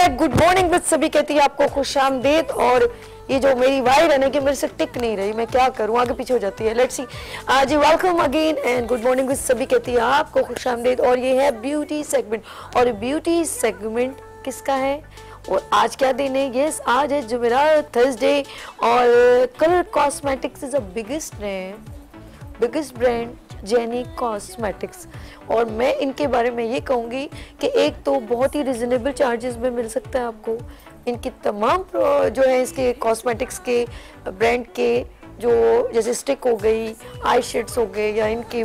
Back good morning with सभी कहती है आपको खुश आमदेद और ये जो मेरी वाइड है ना कि मेरे से टिक नहीं रही। मैं क्या करूँ? आगे पीछे हो जाती है। लेट्स सी आज welcome again and good morning with Sabhi कहती है आपको खुश आमदेद और ये है ब्यूटी सेगमेंट और ब्यूटी सेगमेंट किसका है? और आज क्या दिन है? यस आज है जुमेरात थर्सडे और colour cosmetics is a biggest brand biggest brand Jenny cosmetics और मैं इनके बारे में ये कहूँगी कि एक तो बहुत ही रिजनेबल चार्जेस में मिल सकता है आपको। इनकी तमाम जो है इसके कॉस्मेटिक्स के ब्रांड के, जो जैसे स्टिक हो गई आई शेड्स हो गए, या इनके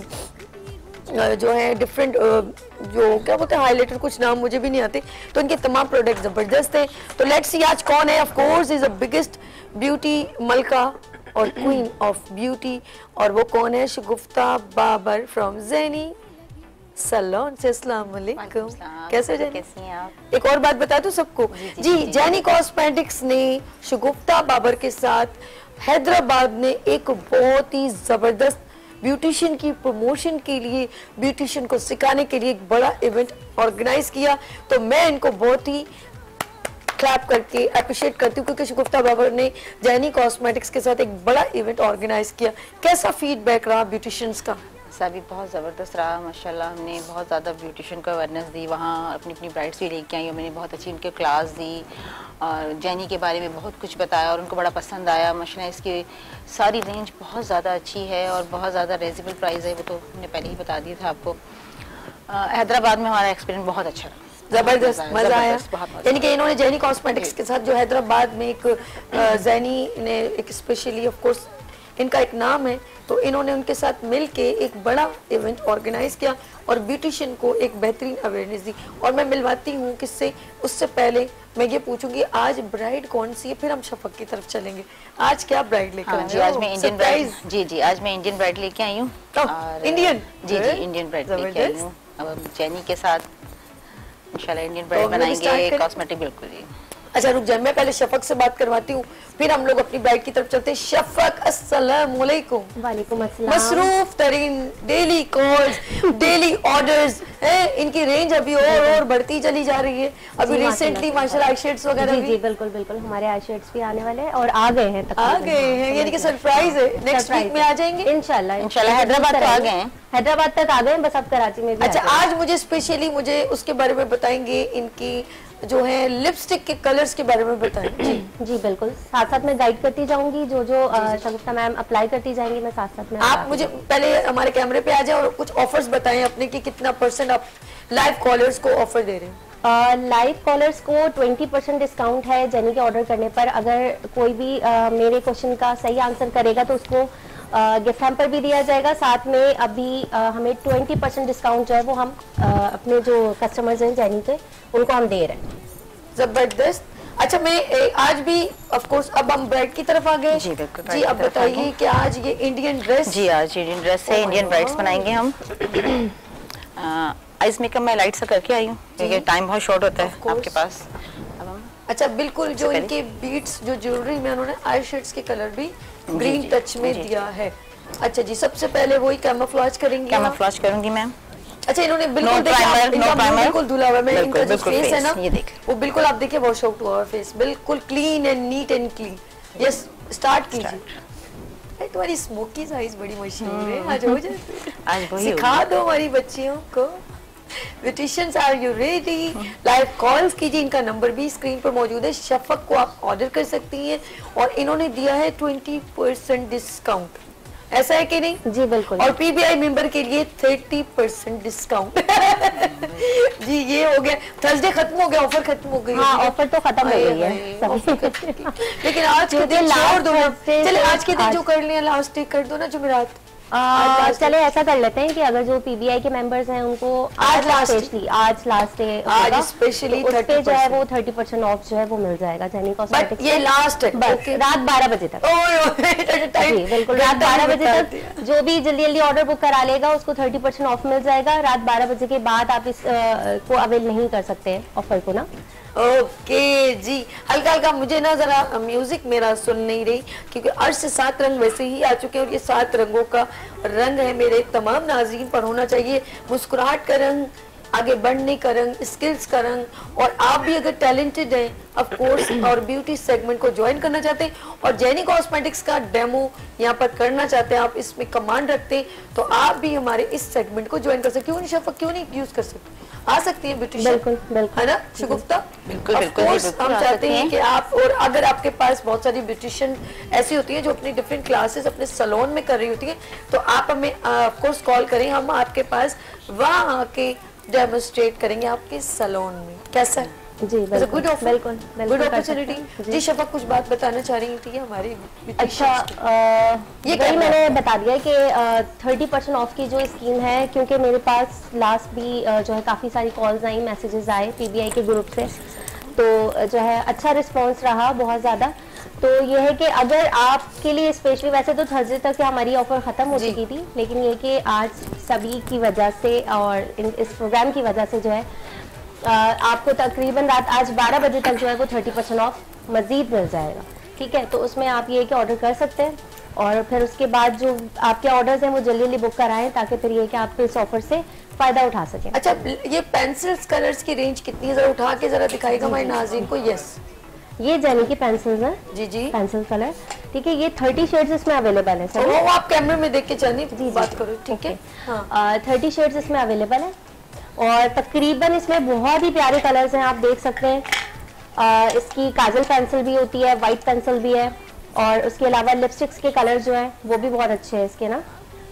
जो है डिफरेंट जो क्या बोलते हैं हाईलाइटर कुछ नाम मुझे भी नहीं आते तो इनके तमाम प्रोडक्ट ज़बरदस्त हैं। तो लेट्स सी आज कौन है? Of course is a biggest beauty मलका और क्वीन ऑफ़ ब्यूटी और वो कौन है? Shagufta Babar from Jenny salon से अस्सलाम वालेकुम। कैसे जैनी कैसी हैं आप? एक और बात बता दूँ सबको? जी जैनी कॉस्मेटिक्स ने शगुफ्ता बाबर के साथ हैदराबाद ने एक बहुत ही ज़बरदस्त ब्यूटिशियन की प्रमोशन के लिए, ब्यूटिशियन को सिखाने के लिए एक बड़ा इवेंट ऑर्गेनाइज किया। तो मैं इनको बहुत ही क्लैप करके अप्रिशिएट करती हूँ, क्योंकि गुप्ता बाबर ने जैनी कॉस्मेटिक्स के साथ एक बड़ा इवेंट ऑर्गेनाइज किया। कैसा फीडबैक रहा ब्यूटिशियंस का? सभी बहुत ज़बरदस्त रहा माशाल्लाह हमने बहुत ज़्यादा ब्यूटिशियन को अवेयरनेस दी वहाँ अपनी अपनी ब्राइड्स भी लेके आई और मैंने बहुत अच्छी उनके क्लास दी और जैनी के बारे में बहुत कुछ बताया और उनको बड़ा पसंद आया माशाल्लाह इसकी सारी रेंज बहुत ज़्यादा अच्छी है और बहुत ज़्यादा रेजिबल प्राइस है वो तो हमने पहले ही बता दिया था आपको। हैदराबाद में हमारा एक्सपीरियंस बहुत अच्छा रहा। ज़बरदस्त मज़ा आया यानी कि इन्होंने जैनी कॉस्मेटिक्स के साथ जो हैदराबाद में एक जैनी ने एक स्पेशली ऑफ़ कोर्स इनका एक नाम है तो इन्होंने उनके साथ मिल के एक बड़ा इवेंट ऑर्गेनाइज किया और ब्यूटिशियन को एक बेहतरीन अवेयरनेस दी। और मैं मिलवाती हूँ किससे? उससे पहले मैं ये पूछूँगी आज ब्राइड कौन सी है? फिर हम शफक की तरफ़ चलेंगे। आज क्या ब्राइड लेकर हाँ, जी आज मैं इंडियन ब्राइड जी जी आज मैं इंडियन ब्राइड लेके आई हूँ। इंडियन जी जी इंडियन ब्राइड लेके आई हूँ। अब चैनी के साथ इंशाल्लाह इंडियन ब्राइड बनाएँगे कॉस्मेटिक बिल्कुल जी। अच्छा रुक जाए मैं पहले शफक से बात करवाती हूँ फिर हम लोग अपनी ब्राइड की तरफ़ चलते हैं। शफक अस्सलाम वालेकुम वालेकुम अस्सलाम। मसरूफ तरीन डेली कॉल्स डेली ऑर्डर्स है? इनकी रेंज अभी और और बढ़ती चली जा रही है। अभी रिसेंटली माशाल्लाह। आई शेड्स वगैरह भी। जी बिल्कुल बिल्कुल। हमारे आई शेड्स भी आने वाले हैं और आ गए हैं आ गए हैं यानी कि सरप्राइज़ है। नेक्स्ट वीक में आ जाएँगे? इंशाल्लाह इंशाल्लाह। हैदराबाद तो आ गए हैं। हैदराबाद तक आ गए बस अब कराची में अच्छा आज मुझे स्पेशली मुझे उसके बारे में बताएँगे इनकी जो है लिपस्टिक के कलर्स के बारे में बताएँ। जी जी बिल्कुल। साथ साथ मैं गाइड करती जाऊँगी जो जो शगुफ्ता मैम अप्लाई करती जाएँगी मैं साथ साथ में आप मुझे पहले हमारे कैमरे पे आ जाए और कुछ ऑफर्स बताएँ अपने कि कितना परसेंट आप लाइव कॉलर्स को ऑफ़र दे रहे हैं। लाइव कॉलर्स को 20 परसेंट डिस्काउंट है जेनी के ऑर्डर करने पर। अगर कोई भी uh, मेरे क्वेश्चन का सही आंसर करेगा तो उसको गिफ्ट हैम्पर भी दिया जाएगा। साथ में अभी आ, हमें 20 परसेंट डिस्काउंट जो है वो हम आ, अपने जो कस्टमर्स हैं जैनी के उनको हम दे रहे हैं। ज़बरदस्त। अच्छा मैं ए, आज भी ऑफ़ कोर्स अब हम ब्राइड की तरफ़ आ गए। जी बिल्कुल जी अब बताइए कि आज ये इंडियन ड्रेस जी आज इंडियन ड्रेस है इंडियन ब्राइड्स बनाएँगे हम। आइस मेकअप मैं लाइट सा करके आई हूँ क्योंकि टाइम बहुत शॉर्ट होता है आपके पास। अच्छा बिल्कुल जो इनके बीट्स जो ज्वेलरी में उन्होंने आई शेड्स के कलर भी ग्रीन टच में दिया है। अच्छा जी सबसे पहले वही कैमोफ्लेज करेंगे कैमोफ्लेज करूँगी मैम अच्छा इन्होंने बिल्कुल बिल्कुल धुला हुआ है। इनका जो फेस है ना ये देख। वो बिल्कुल आप देखिए वॉश आउट हुआ फेस बिल्कुल clean and neat and clean yes start कीजिए। तुम्हारी स्मोकी साइज़ बड़ी मशहूर है। आज हो जाए। आज सिखा दो हमारी बच्चियों को। Beauticians are you ready live calls कीजिए इनका नंबर भी स्क्रीन पर मौजूद है। शफक को आप ऑर्डर कर सकती हैं और इन्होंने दिया है ट्वेंटी परसेंट डिस्काउंट ऐसा है कि नहीं? जी बिल्कुल। और पीबीआई मेंबर के लिए थर्टी परसेंट डिस्काउंट जी ये हो गया। थर्सडे खत्म हो गया ऑफ़र खत्म हो गई। हाँ, ऑफ़र तो खत्म हो गई है। लेकिन आज के दिन दो। चले आज के दिन जो कर लिया लास्ट डे कर दो ना जुमेरात। चले ऐसा कर लेते हैं कि अगर जो पीबीआई के मेंबर्स हैं उनको आज लास्ट आज लास्ट डे आज स्पेशली तो पे जो है वो थर्टी परसेंट ऑफ़ जो है वो मिल जाएगा जैनी कॉस्मेटिक्स ये लास्ट है रात बारह बजे तक। बिल्कुल रात बारह बजे तक जो भी जल्दी जल्दी ऑर्डर बुक करा लेगा उसको थर्टी परसेंट ऑफ़ मिल जाएगा। रात बारह बजे के बाद आप इस को अवेल नहीं कर सकते ऑफ़र को ना। ओके जी। हल्का हल्का मुझे ना जरा म्यूज़िक मेरा सुन नहीं रही, क्योंकि अर्श से सात रंग वैसे ही आ चुके हैं और ये सात रंगों का रंग है मेरे तमाम नाजरीन, पर होना चाहिए मुस्कुराहट का रंग। आगे बढ़ने का रंग स्किल्स का रंग और आप भी अगर टैलेंटेड हैं ऑफ़ कोर्स और ब्यूटी सेगमेंट को ज्वाइन करना चाहते हैं और जेनी कॉस्मेटिक्स का डेमो यहाँ पर करना चाहते हैं आप इसमें कमांड रखते हैं तो आप भी हमारे इस सेगमेंट को ज्वाइन कर सकते क्यों नहीं शफा क्यों नहीं यूज़ कर सकते? आ सकती है ब्यूटिशियन बिल्कुल, बिल्कुल। है ना शुगुफ्ता बिल्कुल, हम चाहते हैं। कि आप और अगर आपके पास बहुत सारी ब्यूटिशियन ऐसी होती है जो अपनी डिफरेंट क्लासेस अपने सलोन में कर रही होती है तो आप हमें ऑफ़ कोर्स कॉल करें। हम आपके पास वहाँ आके डेमोस्ट्रेट करेंगे आपके सलोन में। कैसा है? जी गुड बिल्कुल गुड अपॉर्चुनिटी जी। शफा कुछ बात बताना चाह रही थी हमारी अच्छा। अ, ये वही मैंने बता दिया कि थर्टी परसेंट ऑफ़ की जो स्कीम है क्योंकि मेरे पास लास्ट भी अ, जो है काफ़ी सारी कॉल्स आई मैसेजेस आए पीबीआई के ग्रुप से। तो जो है अच्छा रिस्पांस रहा बहुत ज़्यादा। तो ये है कि अगर आपके लिए स्पेशली वैसे तो थर्सडे तक हमारी ऑफ़र ख़त्म हो चुकी थी लेकिन ये कि आज सभी की वजह से और इस प्रोग्राम की वजह से जो है आपको तकरीबन रात आज 12 बजे तक जो है वो 30 परसेंट ऑफ़ मजीद मिल जाएगा। ठीक है तो उसमें आप ये कि ऑर्डर कर सकते हैं और फिर उसके बाद जो आपके ऑर्डर्स हैं वो जल्दी जल्दी बुक कराएँ ताकि फिर ये कि आप इस ऑफ़र से फ़ायदा उठा सकें। अच्छा ये पेंसिल्स कलर्स की रेंज कितनी जरा उठा के जरा दिखाएगा हमारे नाज़रीन को यस ये जेनी की पेंसिल्स हैं। जी जी। पेंसिल कलर ठीक है ये 30 शेड्स इसमें अवेलेबल है सर वो आप कैमरे में देख के चलनी जी। बात करो ठीक है? हाँ। थर्टी शेड्स इसमें अवेलेबल है। और तकरीबन इसमें बहुत ही प्यारे कलर्स हैं आप देख सकते हैं। अ, इसकी काजल पेंसिल भी होती है वाइट पेंसिल भी है। और उसके अलावा लिपस्टिक्स के कलर जो हैं वो भी बहुत अच्छे हैं इसके ना।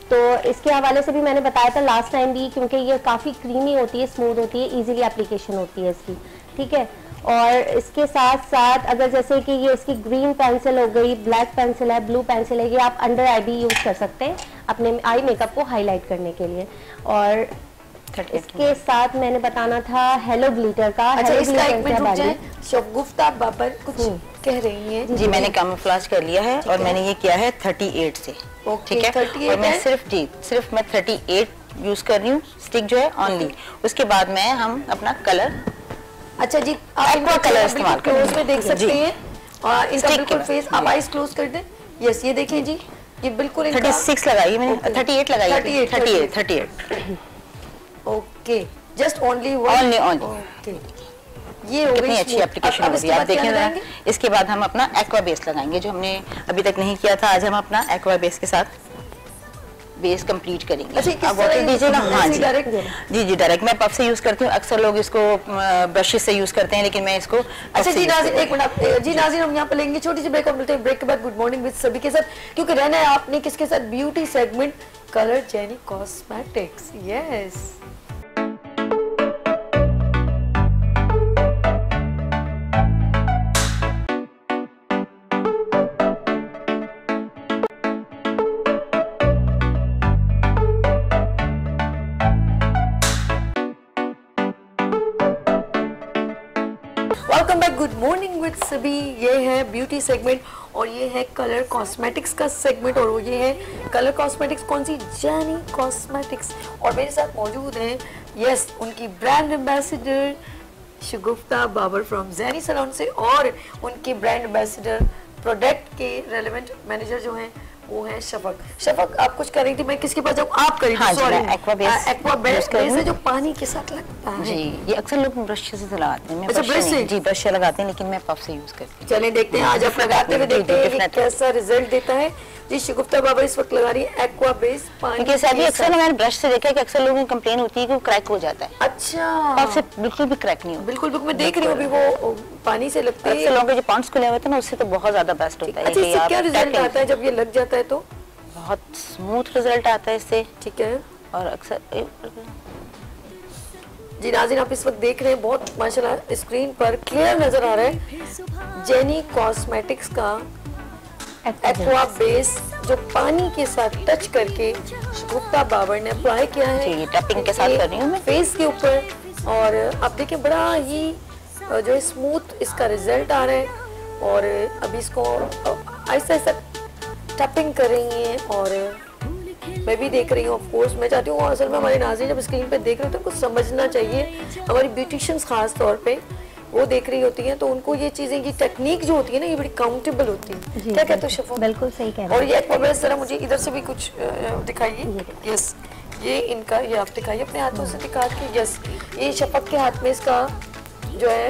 तो इसके हवाले से भी मैंने बताया था लास्ट टाइम भी क्योंकि ये काफ़ी क्रीमी होती है स्मूथ होती है इजीली एप्लीकेशन होती है इसकी। ठीक है? और इसके साथ साथ अगर जैसे कि ये इसकी ग्रीन पेंसिल हो गई ब्लैक पेंसिल है ब्लू पेंसिल है ये आप अंडर आई भी यूज़ कर सकते हैं अपने आई मेकअप को हाईलाइट करने के लिए। और इसके साथ मैंने बताना था हेलो ग्लिटर का। अच्छा हेलो इसका एक मिनट रुक जाए। शगुफ्ता बाबर कुछ कह रही हैं। जी मैंने कैमोफ्लेज कर लिया है और है। मैंने ये किया है 38 से। ओके, ठीक है? 38 और मैं है। सिर्फ़ जी सिर्फ़ मैं 38 यूज़ कर रही हूँ स्टिक जो है ऑनली उसके बाद में हम अपना कलर अच्छा जी आप colour बिल्कुल इस्तेमाल क्लोज में देख सकते हैं। और Stick बिल्कुल फेस। आप आईज क्लोज कर दें। यस ये देखें जी ये बिल्कुल 36 लगाई मैंने। 38 लगाई 38, 38 38 okay just only Only, only. Okay ये हो कितनी गई अच्छी एप्लीकेशन इसके आप देखें इसके बाद हम अपना एक्वा बेस लगाएँगे जो हमने अभी तक नहीं किया था। आज हम अपना एक्वा बेस के साथ बेस कंप्लीट करेंगे। अच्छा, आप वाटर दीजिए ना हाँ? जी? जी जी डायरेक्ट मैं पफ से यूज़ करती हूँ अक्सर लोग इसको ब्रशेज से यूज़ करते हैं लेकिन मैं इसको अच्छा जी नाजी एक मिनट जी नाजी हम यहाँ पर लेंगे छोटी सी ब्रेक और मिलते हैं ब्रेक के बाद। गुड मॉर्निंग विद सभी के साथ। क्योंकि रहना है आपने किसके साथ? Beauty segment colour Jenny cosmetics yes welcome back good morning with Sabhi. ये है ब्यूटी सेगमेंट और ये है कलर कॉस्मेटिक्स का सेगमेंट और वो ये है कलर कॉस्मेटिक्स कौन सी? जैनी कॉस्मेटिक्स और मेरे साथ मौजूद हैं यस उनकी brand ambassador Shagufta Babar from Jenny salon से और उनके ब्रांड एम्बेसडर प्रोडक्ट के रेलिवेंट मैनेजर जो हैं वो है शफक। शफक आप कुछ कर रही थी मैं किसके पास जाऊँ? आप करी हाँ Aqua एक्वा बेस जो पानी के साथ लगता है। जी ये अक्सर लोग ब्रश से लगाते हैं अच्छा, brush से? जी ब्रश से लगाते हैं लेकिन मैं पफ से यूज़ करती हूँ। चले देखते हैं आज आप लगाते हुए देखते हैं कैसा रिज़ल्ट देता है। जी शिगुफ्ता बाबा इस वक्त लगा रही है एक्वा बेस पानी क्योंकि ऐसा भी के अक्सर मैंने ब्रश से देखा है कि अक्सर लोगों की कंप्लेन होती है कि वो क्रैक हो जाता है। अच्छा। पफ से बिल्कुल भी क्रैक नहीं होता। बिल्कुल बिल्कुल मैं देख रही हूँ अभी वो पानी से लगते अक्सर लोगों के जो पॉन्ट्स खुले हुए थे ना उससे तो बहुत ज़्यादा बेस्ट होता है अच्छा क्या रिज़ल्ट आता है जब ये लग जाता है तो? बहुत स्मूथ रिज़ल्ट आता है इससे। ठीक है। और अक्सर जी नाजिन आप इस वक्त देख रहे हैं बहुत माशाल्लाह स्क्रीन पर क्लियर नज़र आ रहा है। जेनी कॉस्मेटिक्स का एक्वा बेस जो पानी के साथ टच करके गुप्ता बाबर ने अप्लाई किया है। जी, tapping के साथ कर रही हूँ मैं। फेस के ऊपर। और आप देखिए बड़ा ही जो स्मूथ इसका रिज़ल्ट आ रहा है। और अभी इसको ऐसा ऐसा टैपिंग कर रही हैं। और मैं भी देख रही हूँ ऑफ़ कोर्स मैं चाहती हूँ असल में हमारे नाजी जब स्क्रीन पे देख रहे हो तो कुछ समझना चाहिए। हमारी ब्यूटिशियंस खास तौर पे वो देख रही होती हैं तो उनको ये चीज़ें ये टेक्निक जो होती है ना ये बड़ी काउंटेबल होती है। क्या कहते हो शफो बिल्कुल सही कह रहे और ये एक्वाबेस जरा मुझे इधर से भी कुछ दिखाइए। यस ये इनका ये आप दिखाइए अपने हाथों से दिखा के। यस ये शपक के हाथ में इसका जो है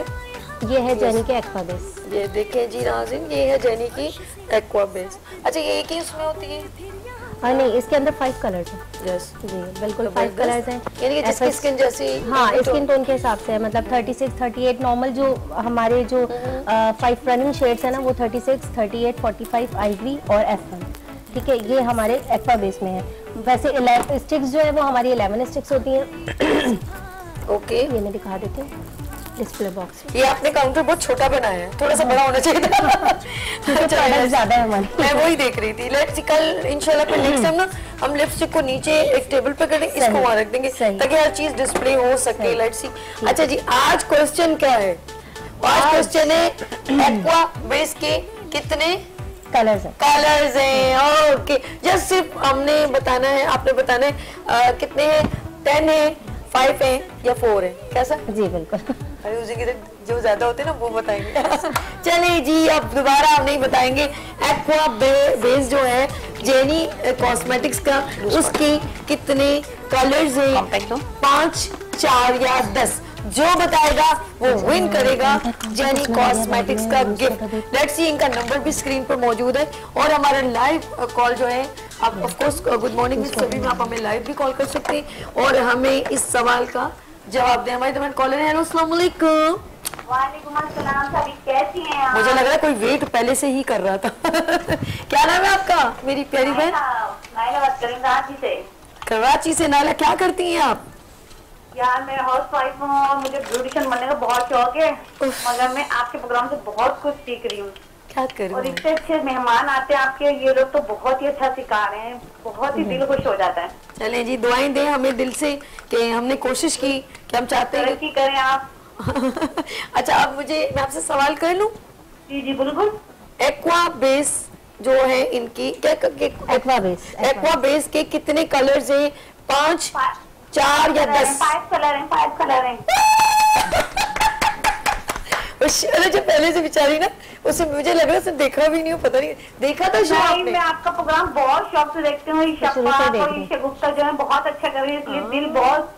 ये है जेनी के एक्वा बेस ये देखें जी नाजिन ये है जेनी की एक्वा बेस अच्छा ये एक ही उसमें होती है? हाँ नहीं इसके अंदर फाइव कलर्स हैं। यस जी बिल्कुल फाइव कलर्स हैं। यानी कि जिसकी स्किन जैसी हाँ स्किन टोन के हिसाब से है मतलब 36, 38 नॉर्मल जो हमारे जो फाइव रनिंग शेड्स है ना वो 36, 38, 45 आइवरी और एफ़ ठीक है ये हमारे एक्वा बेस में है। वैसे स्टिक्स जो है वो हमारी 11 स्टिक्स होती हैं। ओके ये मैं दिखा देती हूँ। डिस्प्ले बॉक्स ये आपने काउंटर बहुत छोटा बनाया है थोड़ा सा बड़ा होना चाहिए था। अच्छा, ज़्यादा है हमारे। मैं वही देख रही थी। लेट्स कल इंशाल्लाह फिर नेक्स्ट टाइम ना हम लिपस्टिक को नीचे एक टेबल पे करेंगे इसको वहाँ रख देंगे ताकि हर चीज़ डिस्प्ले हो सके लेट्स सी अच्छा जी आज क्वेश्चन क्या है? आज क्वेश्चन है एक्वा बेस के कितने कलर्स है। कलर्स हैं? ओके जस्ट सिर्फ़ हमने बताना है आपने बताना है कितने हैं? टेन है। फाइव है या फोर है? कैसा? जी बिल्कुल। अरे उसी की तो जो ज़्यादा होते हैं ना वो बताएँगे। चले जी अब दोबारा आप नहीं बताएँगे। एक्वा बे, बेस जो है जेनी कॉस्मेटिक्स का उसके कितने कलर्स हैं? पाँच चार या दस? जो बताएगा वो विन करेगा जेनी कॉस्मेटिक्स का गिफ्ट लेट्स सी इनका नंबर भी स्क्रीन पर मौजूद है। और हमारा लाइव कॉल जो है आप ऑफ़ कोर्स गुड मॉर्निंग सभी में आप हमें लाइव भी कॉल कर सकते हैं। और हमें इस सवाल का जवाब दें। हमारे दरमियान कॉलर है। हेलो हैं मुझे लग रहा है कोई वेट पहले से ही कर रहा था। क्या नाम है आपका मेरी प्यारी बहन? नाइला बात करें रांची से। कराची से नाला क्या करती हैं आप? यार मैं हाउस वाइफ हूँ और मुझे ब्यूटिशियन बनने का बहुत शौक है। मगर मैं आपके प्रोग्राम से बहुत कुछ सीख रही हूँ। क्या करूँ और इतने अच्छे मेहमान आते हैं आपके ये लोग तो बहुत ही अच्छा सिखा रहे हैं बहुत ही दिल खुश हो जाता है। चलें जी दुआएँ दें हमें दिल से कि हमने कोशिश की कि हम चाहते हैं तरक्की करें आप। अच्छा अब मुझे मैं आपसे सवाल कर लूँ? जी जी बिल्कुल। एक्वा बेस जो है इनकी क्या एक्वा बेस एक्वा बेस के कितने कलर्स हैं? पाँच। चार या दस। फाइव कलर हैं फाइव कलर हैं अरे जो पहले से बेचारी ना उसे मुझे लग रहा है देखा भी नहीं हो पता नहीं। देखा था शायद आपने? मैं आपका प्रोग्राम बहुत शौक से देखती हूँ शुरू से शफा देख और रही ईशा गुप्ता जो है बहुत अच्छा कर रही है इसलिए दिल बहुत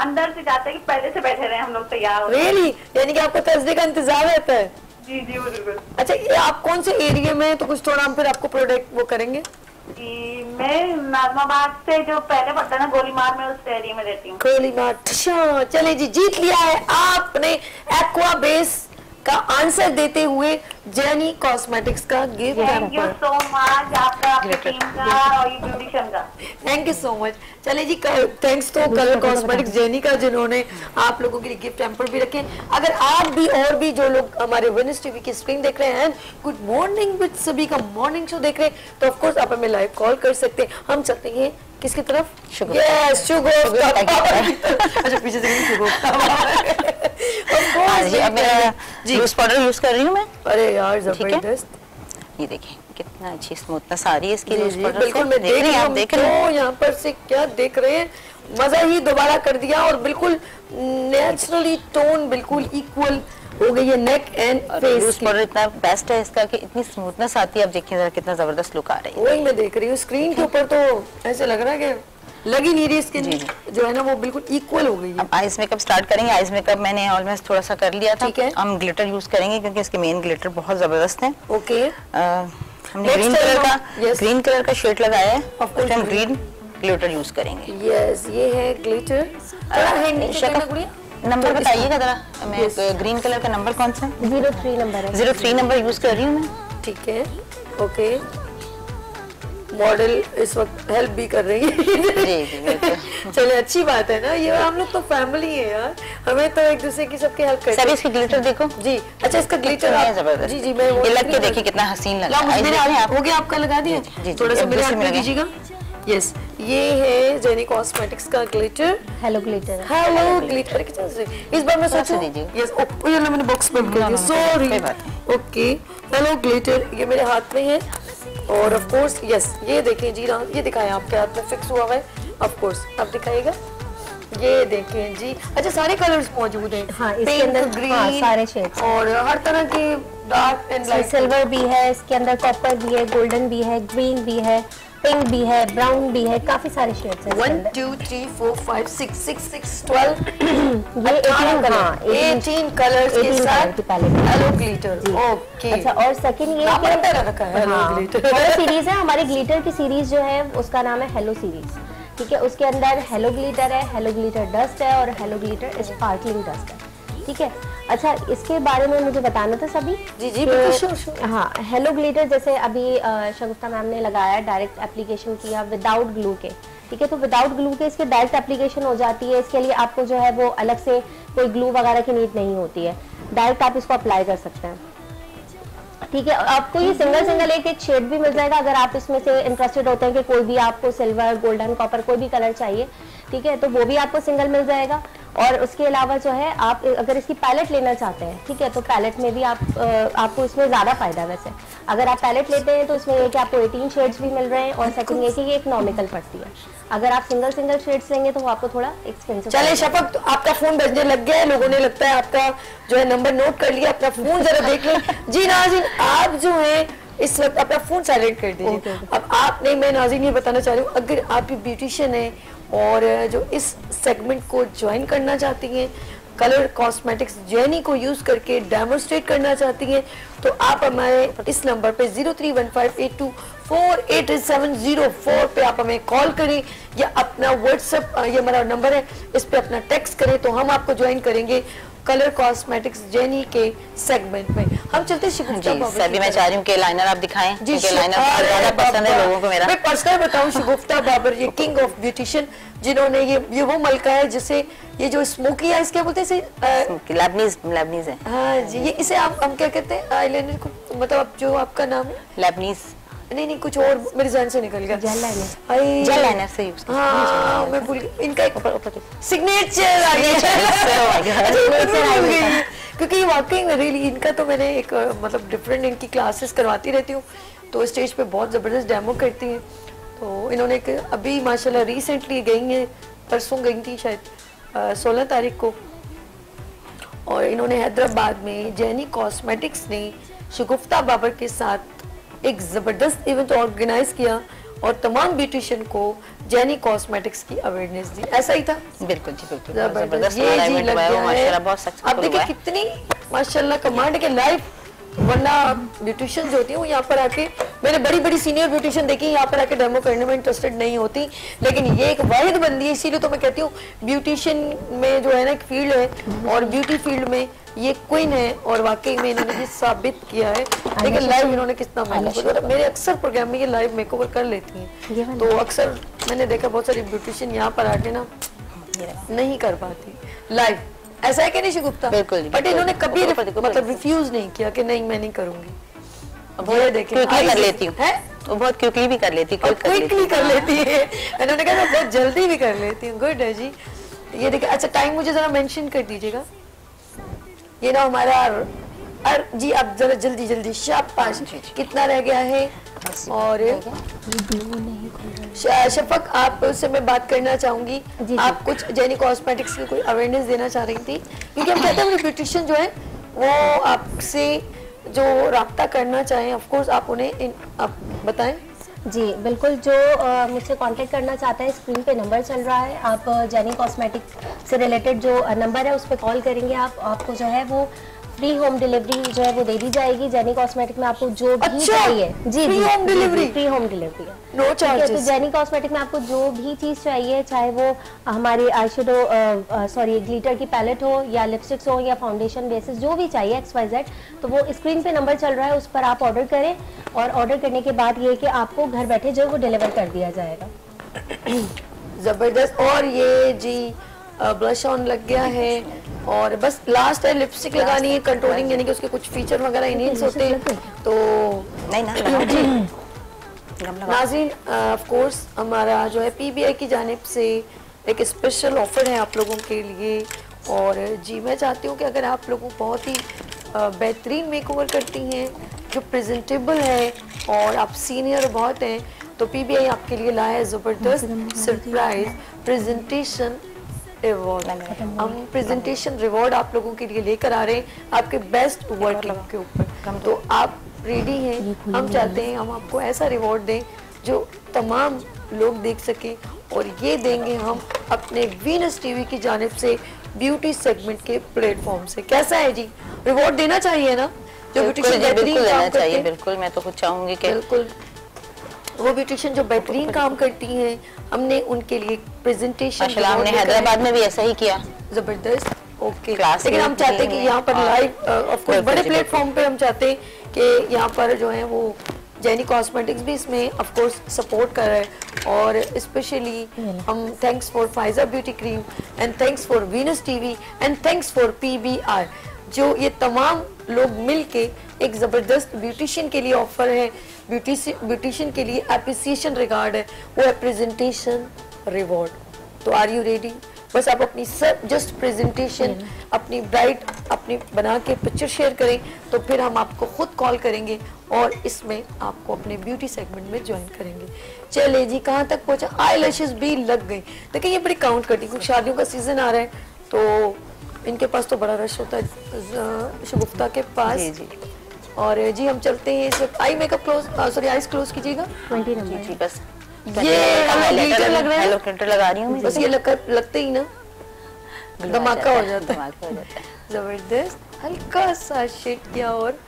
अंदर से जाता है कि पहले से बैठे रहे हम लोग तैयार हो रियली यानी कि आपको थर्सडे का इंतज़ार रहता है? जी जी बिल्कुल। अच्छा ये आप कौन से एरिया में तो कुछ थोड़ा हम फिर आपको प्रोडक्ट वो करेंगे। जी मैं नाजमाबाद से जो पहले पड़ता है ना गोली मार में उस एरिया में रहती हूँ। कोहली मार्ट अच्छा, चले जी जीत लिया है आपने एक्वा बेस का आंसर देते हुए जेनी कॉस्मेटिक्स का gift thank you so much आपका आपकी टीम का और ये ब्यूटिशियन का। थैंक यू सो मच चले जी थैंक्स तो कलर कॉस्मेटिक्स जेनी का जिन्होंने आप लोगों के लिए गिफ्ट हैम्पर भी रखे अगर आप भी और भी जो लोग हमारे विनस टीवी की स्क्रीन देख रहे हैं गुड मॉर्निंग विद सभी का मॉर्निंग शो देख रहे हैं तो ऑफ़ कोर्स आप हमें लाइव कॉल कर सकते हैं। हम चलते हैं किसकी तरफ़? शुगर। यस शुगर अच्छा पीछे से शुगर अब मैं लूज पाउडर यूज़ कर रही हूँ मैं? अरे यार ज़बरदस्त। ये देखिए कितना अच्छी स्मूथनेस आ रही है इसकी लूज पाउडर बिल्कुल मैं देख रही आप देख रहे हैं? यहाँ पर से क्या देख रहे हैं? मज़ा ही दोबारा कर दिया और बिल्कुल नेचुरली टोन बिल्कुल इक्वल हो गई है neck and face loose powder इतना बेस्ट है इसका कि इतनी स्मूथनेस आती है अब देखिए जरा कितना ज़बरदस्त लुक आ रही है। वही मैं देख रही हूँ स्क्रीन के ऊपर तो ऐसे लग रहा है कि लग ही नहीं रही स्किन जी, है ना वो बिल्कुल इक्वल हो गई है। अब आइज़ मेकअप स्टार्ट करेंगे। आइज़ मेकअप मैंने ऑलमोस्ट थोड़ा सा कर लिया था। ठीक है। हम ग्लिटर यूज़ करेंगे क्योंकि इसके मेन ग्लिटर बहुत ज़बरदस्त है। ओके। हमने ग्रीन कलर का ग्रीन कलर का शेड लगाया है। हम ग्रीन ग्लिटर यूज़ करेंगे। यस ये है ग्लिटर नंबर बताइएगा जरा। मैं ग्रीन कलर का नंबर कौन सा ज़ीरो थ्री नंबर है। ज़ीरो थ्री नंबर यूज़ कर रही हूँ मैं। ठीक है। ओके। मॉडल इस वक्त हेल्प भी कर रही है। जी जी चले अच्छी बात है ना ये हम लोग तो फैमिली है यार। हमें तो एक दूसरे की सबके हेल्प करते सर हैं इसकी ग्लिटर देखो। जी अच्छा इसका ग्लिटर कितना आप ज़बरदस्त। जी जी मैं वो ये लग के देखिए कितना हसीन लग रहा है। मेरे आप हो गया आपका लगा दिया? थोड़ा सा मेरे हाथ में दीजिएगा। यस ये है जेनी कॉस्मेटिक्स का glitter halo glitter halo glitter इस बार मैं सोचूं? यस ओ ये मैंने बॉक्स बंद कर दिया। सॉरी ओके हेलो ग्लिटर ये मेरे हाथ में है। और ऑफ़ कोर्स यस ये देखें जी हाँ ये दिखाएँ आपके हाथ में फिक्स हुआ हुआ है। ऑफ़ कोर्स आप दिखाइएगा। ये देखें जी अच्छा सारे कलर्स मौजूद हैं। हाँ, इसके अंदर, ग्रीन हाँ, सारे शेड्स और हर तरह के डार्क एंड लाइट सिल्वर भी है इसके अंदर कॉपर भी है गोल्डन भी है ग्रीन भी है। पिंक भी है ब्राउन भी है काफ़ी सारे शेड्स हैं one two three four five six six six twelve ये 18 हाँ, 18 एटीन कलर्स के 18 कलर साथ की palette है। ग्लिटर ओके अच्छा और सेकंड ये रखा है, हाँ, सीरीज़ है हमारी ग्लिटर की सीरीज़ जो है उसका नाम है हेलो सीरीज़ ठीक है उसके अंदर हेलो ग्लिटर है हेलो ग्लिटर डस्ट है और हेलो ग्लिटर स्पार्कलिंग डस्ट है। ठीक है? अच्छा इसके बारे में मुझे बताना था सभी? जी, जी, sure, sure। हाँ हेलो ग्लिटर जैसे अभी शगुफ्ता मैम ने लगाया डायरेक्ट एप्लीकेशन किया विदाउट ग्लू के। ठीक है तो विदाउट ग्लू के इसके डायरेक्ट एप्लीकेशन हो जाती है। इसके लिए आपको जो है वो अलग से कोई ग्लू वगैरह की नीड नहीं होती है। डायरेक्ट आप इसको अप्लाई कर सकते हैं। ठीक है आपको ये सिंगल सिंगल एक एक शेड भी मिल जाएगा। अगर आप इसमें से इंटरेस्टेड होते हैं कि कोई भी आपको सिल्वर गोल्डन कॉपर कोई भी कलर चाहिए ठीक है तो वो भी आपको सिंगल मिल जाएगा। और उसके अलावा जो है आप अगर इसकी पैलेट लेना चाहते हैं ठीक है तो पैलेट में भी आप आपको इसमें ज़्यादा फ़ायदा वैसे। अगर आप पैलेट लेते हैं तो इसमें ये कि आपको 18 शेड्स भी मिल रहे हैं और सेकंड ये कि ये इकोनॉमिकल पड़ती है। अगर आप सिंगल सिंगल शेड्स लेंगे तो वो आपको थोड़ा एक्सपेंसिव चले शफक तो आपका फ़ोन बजने लग गया है लोगों ने लगता है आपका जो है नंबर नोट कर लिया अपना फ़ोन जरा देख लें। जी नाजिन आप जो है इस वक्त अपना फ़ोन साइलेंट कर दीजिए। अब आप नहीं मैं नाजिन ये बताना चाह रही हूँ अगर आप ब्यूटिशियन है और जो इस सेगमेंट को ज्वाइन करना चाहती हैं कलर कॉस्मेटिक्स जैनी को यूज़ करके डेमोस्ट्रेट करना चाहती हैं तो आप हमारे इस नंबर पे zero three one five eight two four eight seven zero four पे आप हमें कॉल करें या अपना व्हाट्सएप ये हमारा नंबर है, इस पे अपना टेक्स्ट करें तो हम आपको ज्वाइन करेंगे। कलर कॉस्मेटिक्स जेनी के सेगमेंट में। हम चलते हैं जी सभी मैं चाह रही हूँ कि लाइनर आप दिखाएँ जी लाइनर ज़्यादा पसंद है लोगों को मेरा। मैं पर्सनल बताऊँ शिगुफ्ता बाबर ये किंग ऑफ़ ब्यूटिशियन जिन्होंने ये ये वो मलका है जिसे ये जो स्मोकी है इसके बोलते हैं इसे? लेबनीज लेबनीज है। हाँ जी ये इसे आप हम क्या कहते हैं? को मतलब जो आपका नाम है? लेबनीज नहीं नहीं कुछ और मेरे जहन से निकल गया। Gel liner. Hi. Gel liner से यूज़ हाँ मैं भूल गई। इनका एक सिग्नेचर आ गया। अच्छा। क्योंकि ये वाकई में रियली इनका तो मैंने एक मतलब डिफरेंट इनकी क्लासेस करवाती रहती हूँ। तो स्टेज पे बहुत ज़बरदस्त डेमो करती हैं। तो इन्होंने एक अभी माशाल्लाह रिसेंटली गई हैं। परसों गई थी शायद सोलह तारीख को। और इन्होंने हैदराबाद में जैनी कॉस्मेटिक्स ने शगुफ्ता बाबर के साथ एक ज़बरदस्त इवेंट ऑर्गेनाइज किया और तमाम ब्यूटिशियन को जैनी कॉस्मेटिक्स की अवेयरनेस दी। ऐसा ही था? बिल्कुल जी बिल्कुल। ज़बरदस्त। ये जी लग गया है। आप अब देखिए कितनी माशाल्लाह कमांड के लाइफ वरना ब्यूटिशियन जो होती हैं वो यहाँ पर आके मैंने बड़ी बड़ी सीनियर ब्यूटिशियन देखी यहाँ पर आके डेमो करने में इंटरेस्टेड नहीं होती। लेकिन ये एक वाहिद बंदी है इसीलिए तो मैं कहती हूँ ब्यूटिशियन में जो है ना एक फ़ील्ड है और ब्यूटी फ़ील्ड में ये क्वीन है और वाकई में इन्होंने ये साबित किया है। लेकिन लाइव इन्होंने कितना मेकओवर मेरे अक्सर प्रोग्राम में ये लाइव मेकओवर कर लेती हैं। तो अक्सर मैंने देखा बहुत सारी ब्यूटिशियन यहाँ पर आके ना नहीं कर पाती। लाइव ऐसा है कि नहीं गुप्ता बिल्कुल बट इन्होंने कभी मतलब रिफ्यूज नहीं किया कि नहीं मैं नहीं करूँगी। ये कर लेती हूँ। हैं? वो बहुत क्विकली भी कर लेती लेती। क्विकली कर लेती है। इन्होंने कहा बहुत जल्दी भी कर लेती हूँ। गुड है जी। ये देखिए अच्छा टाइम मुझे जरा मेंशन कर दीजिएगा। ये ना हमारा अर जी आप जरा जल्दी जल्दी जी, जी। कितना रह गया है? और श- शफक आप से मैं बात करना चाहूँगी। जी, आप जी। कुछ जेनी कॉस्मेटिक्स की कोई अवेयरनेस देना चाह रही थी? क्योंकि हम कहते हैं ब्यूटिशियन जो है वो आपसे जो रब्ता करना चाहें ऑफ़ कोर्स आप उन्हें इन, आप बताएँ। जी बिल्कुल जो मुझसे कांटेक्ट करना चाहते हैं स्क्रीन पे नंबर चल रहा है। आप जैनी जेनी कॉस्मेटिक से रिलेटेड जो नंबर है उस पर कॉल करेंगे आप। आपको जो है वो फ्री होम डिलीवरी जो है वो दे दी जाएगी। जेनी कॉस्मेटिक में आपको जो भी अच्छा, चाहिए। जी जी home delivery? Free home delivery no है तो जेनी कॉस्मेटिक में आपको जो भी चीज़ चाहिए चाहे वो हमारी आईशेडो सॉरी ग्लिटर की पैलेट हो या लिपस्टिक्स हो या फाउंडेशन बेसिस जो भी चाहिए एक्स वाई जेड तो वो स्क्रीन पे नंबर चल रहा है उस पर आप ऑर्डर करें और ऑर्डर करने के बाद ये कि आपको घर बैठे जो वो डिलीवर कर दिया जाएगा। ज़बरदस्त। और ये जी ब्लश ऑन लग गया है और बस लास्ट है लिपस्टिक लगानी है कंट्रोलिंग यानी कि उसके कुछ फीचर वगैरह इनिंग्स होते। हैं तो नहीं ना। नाजीन ऑफ़ कोर्स हमारा जो है पीबीआई की जानब से एक स्पेशल ऑफ़र है आप लोगों के लिए। और जी मैं चाहती हूँ कि अगर आप लोगों बहुत ही बेहतरीन मेकओवर करती हैं जो प्रेजेंटेबल है और आप सीनियर बहुत हैं तो पीबीआई आपके लिए लाया है ज़बरदस्त सरप्राइज़ प्रेजेंटेशन अवार्ड हम प्रेजेंटेशन रिवॉर्ड आप लोगों के लिए लेकर आ रहे हैं आपके बेस्ट वर्किंग के ऊपर। तो आप रेडी हैं? हम चाहते हैं। हम आपको ऐसा रिवॉर्ड दें जो तमाम लोग देख सकें और ये देंगे हम अपने वीनस टीवी की जानब से ब्यूटी सेगमेंट के प्लेटफॉर्म से। कैसा है जी? रिवॉर्ड देना चाहिए ना? जो ब्यूटिशियन बिल्कुल काम चाहिए बिल्कुल। मैं तो खुद चाहूँगी कि बिल्कुल। वो ब्यूटिशियन जो बेहतरीन काम करती हैं हमने उनके लिए प्रेजेंटेशन हमने हैदराबाद में भी ऐसा ही किया। ज़बरदस्त। ओके Class लेकिन हम चाहते हैं कि यहाँ पर लाइव ऑफ़ कोर्स बड़े प्लेटफॉर्म पे हम चाहते हैं कि यहाँ पर जो है वो जैनी कॉस्मेटिक्स भी इसमें ऑफ़ कोर्स सपोर्ट कर रहा है। और स्पेशली हम thanks for Faiza beauty cream and thanks for Venus TV and thanks for PBR जो ये तमाम लोग मिलके एक ज़बरदस्त ब्यूटिशियन के लिए ऑफ़र है। ब्यूटिशियन के लिए एप्रिसिएशन रिगार्ड है। वो है प्रेजेंटेशन रिवॉर्ड तो आर यू रेडी बस आप अपनी सब जस्ट प्रेजेंटेशन अपनी ब्राइट अपनी बना के पिक्चर शेयर करें तो फिर हम आपको खुद कॉल करेंगे और इसमें आपको अपने ब्यूटी सेगमेंट में ज्वाइन करेंगे। चले जी कहाँ तक पहुँचा? आई भी लग गई। देखिए ये बड़ी काउंट करती क्योंकि शादियों का सीज़न आ रहा है तो इनके पास तो बड़ा रश होता है ज- शगुफ्ता के पास। जी जी। और जी हम चलते हैं इस eye makeup close sorry eyes close कीजिएगा। ट्वेंटी जी नंबर जी बस। ये glitter लग रहा है? हेलो glitter लगा रही हूँ मैं। बस ये लग, लगते ही ना। धमाका हो जाता है धमाका हो। जाता है। ज़बरदस्त। हल्का सा शेड किया और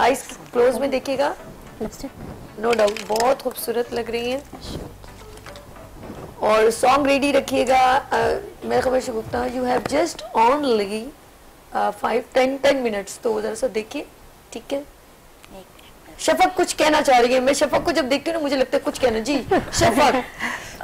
आईज क्लोज में देखिएगा। लिपस्टिक नो डाउट बहुत खूबसूरत लग रही हैं। और सॉन्ग रेडी रखिएगा। मेरा खबर Gupta you have just on लगी फाइव टेन टेन मिनट्स तो जरा सा देखिए, ठीक है? शफक कुछ कहना चाह रही है। मैं शफक को जब देखती हूँ ना मुझे लगता है कुछ कहना जी शफक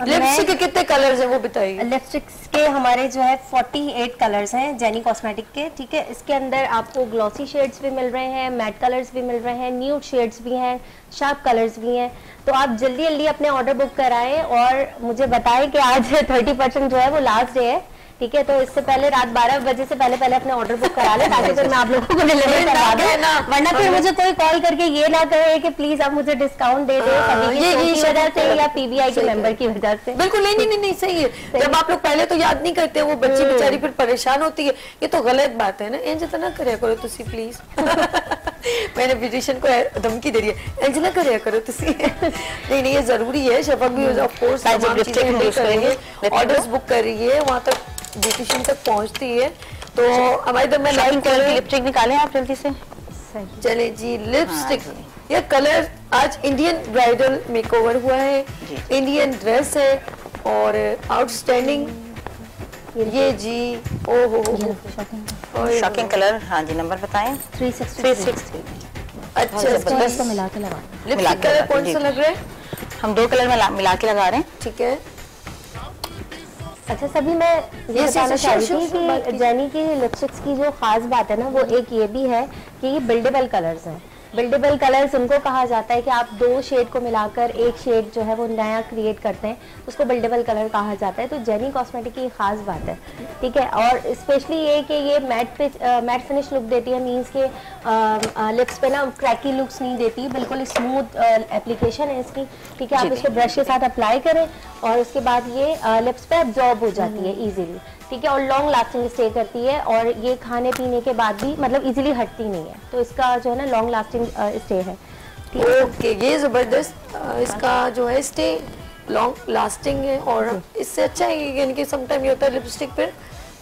लिपस्टिक के कितने कलर्स हैं वो बताइए। लिपस्टिक्स के हमारे जो है 48 कलर्स हैं जेनी कॉस्मेटिक के ठीक है? इसके अंदर आपको ग्लॉसी शेड्स भी मिल रहे हैं मैट कलर्स भी मिल रहे हैं न्यूड शेड्स भी हैं शार्प कलर्स भी हैं। तो आप जल्दी जल्दी अपने ऑर्डर बुक कराएँ और मुझे बताएँ कि आज 30 परसेंट जो है वो लास्ट डे है। ठीक है तो इससे पहले रात 12 बजे से पहले पहले अपने ऑर्डर बुक करा लें ताकि फिर मैं आप लोगों को डिलीवर करवा कहना। दूँ वरना फिर मुझे कोई कॉल करके ये ना कहे कि प्लीज़ आप मुझे डिस्काउंट दे दें हाँ, वजह से या पीबीआई के मेंबर की वजह से। बिल्कुल नहीं नहीं नहीं सही है। जब आप लोग पहले तो याद नहीं करते वो बच्ची बेचारी फिर परेशान होती है। ये तो गलत बात है ना। इंज तो ना करया करो तुसी प्लीज़ मैंने ब्यूटिशियन को धमकी दे रही है। इंज ना करया करो तुसी। नहीं नहीं ये ज़रूरी है। शफक भी ऑफ़ कोर्स। ऑर्डर्स बुक कर रही है। वहाँ तक ब्यूटिशियन तक पहुँचती है। तो हमारी दम में लिपस्टिक निकालें आप जल्दी से। सही। चले जी लिपस्टिक हाँ ये कलर आज इंडियन ब्राइडल मेकओवर हुआ है। इंडियन ड्रेस है और आउटस्टैंडिंग ये जी ओ हो ओए शॉकिंग कलर हाँ जी नंबर बताएँ। थ्री थ्री सिक्स अच्छा। अच्छा मिला के लगा लिपस्टिक कलर कौन सा लग रहा है। हम दो कलर में मिला के लगा रहे हैं। ठीक है। अच्छा सभी मैं ये Yes, बताना चाह रही थी कि जैनी की लिपस्टिक्स की जो खास बात है ना वो एक ये भी है कि ये बिल्डेबल कलर्स हैं। बिल्डेबल कलर्स उनको कहा जाता है कि आप दो शेड को मिलाकर एक शेड जो है वो नया क्रिएट करते हैं उसको बिल्डेबल कलर कहा जाता है। तो जेनी कॉस्मेटिक की खास बात है ठीक है? और स्पेशली ये कि ये मैट पे मैट फिनिश लुक देती है मीन्स के लिप्स पे ना क्रैकी लुक्स नहीं देती बिल्कुल स्मूथ एप्लीकेशन है इसकी ठीक है? आप इसको ब्रश के साथ अप्लाई करें और उसके बाद ये लिप्स पे एब्जॉर्ब हो जाती है इजीली ठीक है और लॉन्ग लास्टिंग स्टे करती है और ये खाने पीने के बाद भी मतलब इजीली हटती नहीं है। तो इसका जो है ना लॉन्ग लास्टिंग स्टे है। ओके ये ज़बरदस्त इसका जो है स्टे लॉन्ग लास्टिंग है और इससे अच्छा है कि यानी कि समटाइम ये होता है लिपस्टिक पे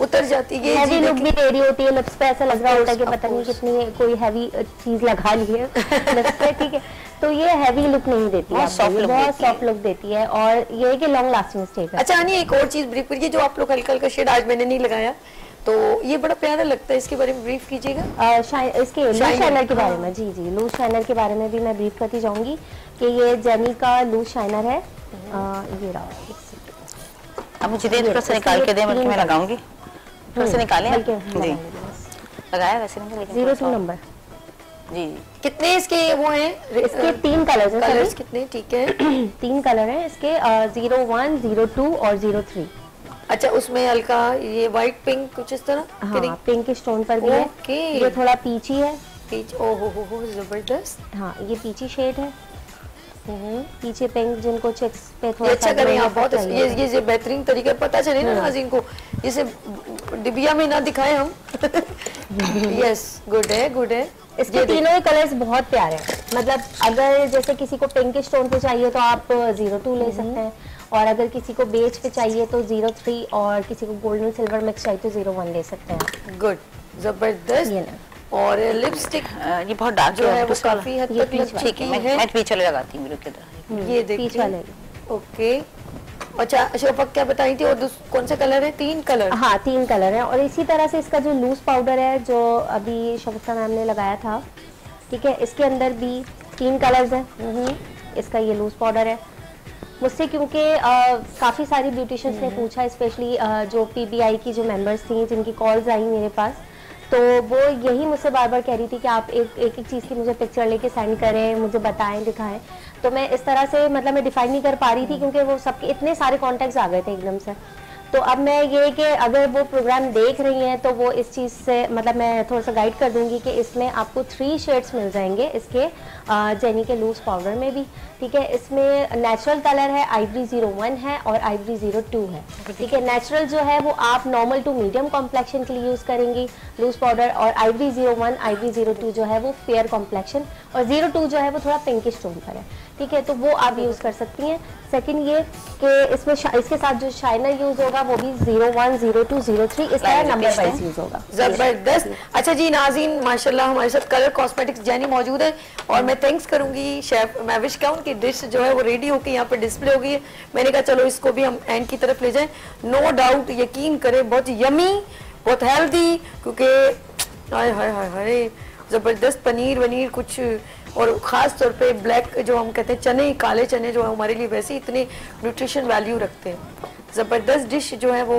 उतर जाती है हैवी लुक भी दे रही होती है लिप्स पे ऐसा लग रहा होता है कि पता नहीं कितनी कोई हैवी चीज़ लगा ली है लिप्स पे ठीक है। तो ये हैवी लुक नहीं देती soft बहुत सॉफ्ट लुक देती है और ये है कि लॉन्ग लास्टिंग स्टे करती अच्छा आनी एक और चीज़ ब्रीफ करिए जो आप लोग हल्का हल्का शेड आज मैंने नहीं लगाया। तो ये बड़ा प्यारा लगता है इसके बारे में ब्रीफ कीजिएगा। है इसके लूज शाइनर के बारे हाँ। में जी जी लूज शाइनर के बारे में भी मैं ब्रीफ करती जाऊँगी कि ये जेनी का लूज शाइनर है। ये रहा अब मुझे दे थोड़ा सा निकाल के दे मैं लगाऊँगी। थोड़ा सा निकालें जी। लगाया वैसे नहीं लेकिन ज़ीरो टू नंबर। जी। जी कितने इसके वो हैं? इसके तीन कलर्स हैं कलर्स कितने? ठीक है। तीन कलर हैं इसके ज़ीरो वन ज़ीरो टू और ज़ीरो थ्री अच्छा उसमें हल्का ये व्हाइट पिंक कुछ इस तरह? हाँ पिंक स्टोन पर भी है। ये थोड़ा पीची है। पीच ओ हो हो हो ज़बरदस्त। हाँ ये पीची शेड है। पीछे पिंक जिनको चेक्स पे थोड़ा अच्छा करें आप बहुत ये ये ये बेहतरीन तरीके पता चले ना नाजिन को। इसे डिबिया में ना दिखाएँ हम। यस गुड है गुड है। इसके तीनों ही कलर्स बहुत प्यारे हैं। मतलब अगर जैसे किसी को पिंक स्टोन पे चाहिए तो आप ज़ीरो टू ले सकते हैं। और अगर किसी को बेज पे चाहिए तो ज़ीरो थ्री और किसी को गोल्डन सिल्वर मिक्स चाहिए तो ज़ीरो वन ले सकते हैं। गुड ज़बरदस्त। और लिपस्टिक ये बहुत डार्क जो है वो काफ़ी हद तक लग ठीक है चुकी मैं है वाले लगाती हूँ मेरे इधर ये पीच देखिए। वाले ओके। अच्छा अशोक क्या बताई थी और कौन सा कलर है? तीन कलर हाँ तीन कलर हैं और इसी तरह से इसका जो लूज पाउडर है जो अभी शगुफ्ता मैम ने लगाया था ठीक है इसके अंदर भी तीन कलर्स हैं। इसका ये लूज पाउडर है। मुझसे क्योंकि काफ़ी सारी ब्यूटिशियंस ने पूछा स्पेशली जो पीबीआई की जो मेंबर्स थी जिनकी कॉल्स आई मेरे पास तो वो यही मुझसे बार बार कह रही थी कि आप एक एक एक चीज़ की मुझे पिक्चर लेके सेंड करें मुझे बताएँ दिखाएँ। तो मैं इस तरह से मतलब मैं डिफाइन नहीं कर पा रही थी क्योंकि वो सबके इतने सारे कॉन्टेक्ट्स आ गए थे एकदम से। तो अब मैं ये कि अगर वो प्रोग्राम देख रही हैं तो वो इस चीज़ से मतलब मैं थोड़ा सा गाइड कर दूँगी कि इसमें आपको थ्री शेड्स मिल जाएँगे इसके जेनी के लूज पाउडर में भी ठीक है? इसमें नेचुरल कलर है आइवरी ज़ीरो वन है और आइवरी ज़ीरो टू है ठीक है? नेचुरल जो है वो आप नॉर्मल टू मीडियम कॉम्प्लेक्शन के लिए यूज़ करेंगी लूज पाउडर और ivory zero one ivory zero two जो है वो फेयर कॉम्प्लेक्शन और ज़ीरो टू जो है वो थोड़ा पिंकिश टोन पर है। ठीक है तो वो आप यूज़ कर सकती हैं। सेकंड ये कि इसमें इसके साथ जो शाइनर यूज़ होगा वो भी zero one zero two zero three इस तरह नंबर वाइज यूज़ होगा। ज़बरदस्त अच्छा जी नाजीन माशाल्लाह हमारे साथ कलर कॉस्मेटिक्स जैनी मौजूद है। और मैं थैंक्स करूँगी शेफ मैं विश करूँ कि डिश जो है वो रेडी होकर यहाँ पर डिस्प्ले हो गई है मैंने कहा चलो इसको भी हम एंड की तरफ़ ले जाए। नो डाउट यकीन करें बहुत यमी बहुत हेल्दी क्योंकि हाय हाय हाय हाय। ज़बरदस्त पनीर वनीर कुछ और ख़ास तौर पे ब्लैक जो हम कहते हैं चने काले चने जो है हमारे लिए वैसे इतने न्यूट्रिशन वैल्यू रखते हैं। ज़बरदस्त डिश जो है वो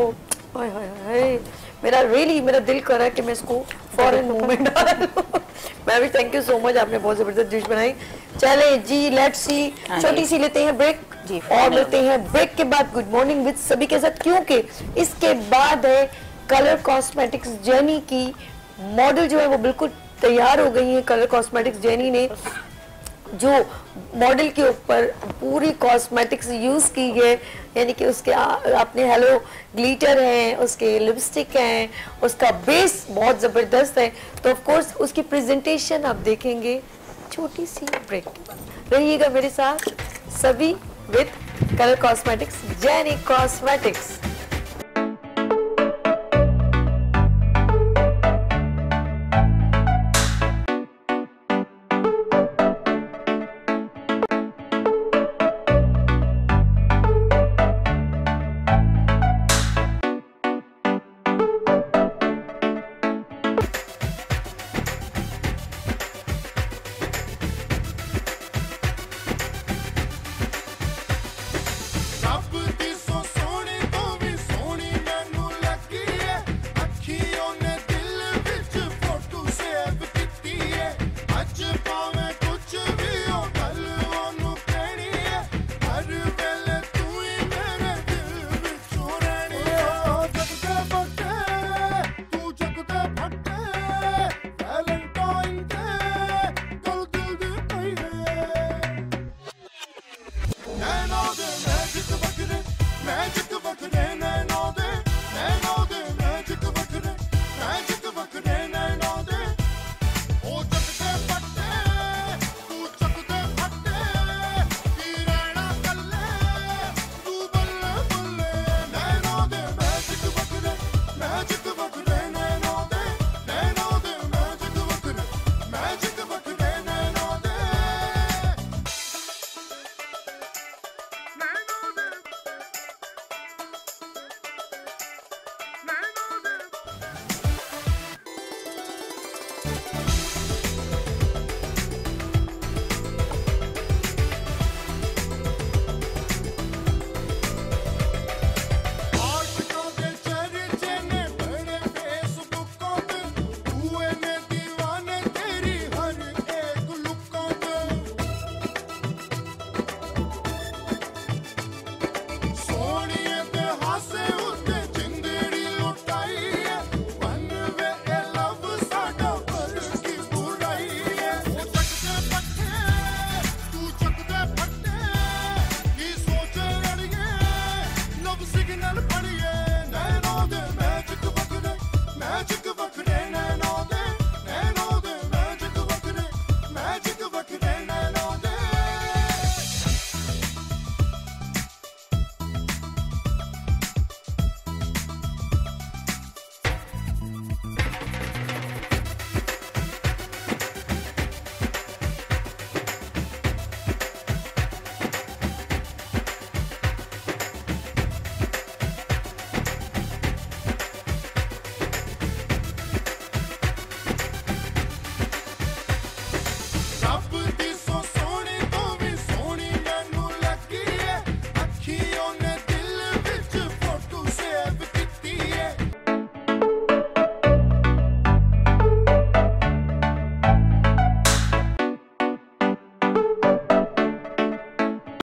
हाय हाय हाय मेरा रियली मेरा दिल कर रहा है कि मैं इसको फॉरन मुँह में डालूं। मैं भी थैंक यू सो मच आपने बहुत ज़बरदस्त डिश बनाई। चले जी लेट्स सी हाँ छोटी सी लेते हैं ब्रेक जी, और मिलते हैं ब्रेक के बाद गुड मॉर्निंग विद सभी के साथ क्योंकि इसके बाद है कलर कॉस्मेटिक्स जर्नी की मॉडल जो है वो बिल्कुल तैयार हो गई है कलर कॉस्मेटिक्स जेनी ने, जो मॉडल के ऊपर पूरी कॉस्मेटिक्स यूज़ की है, यानी कि उसके अपने हेलो ग्लिटर हैं, उसके लिपस्टिक हैं, उसका बेस बहुत ज़बरदस्त है। तो ऑफ़ कोर्स उसकी प्रेजेंटेशन आप देखेंगे, छोटी सी ब्रेक रहिएगा मेरे साथ सभी with colour cosmetics Jenny cosmetics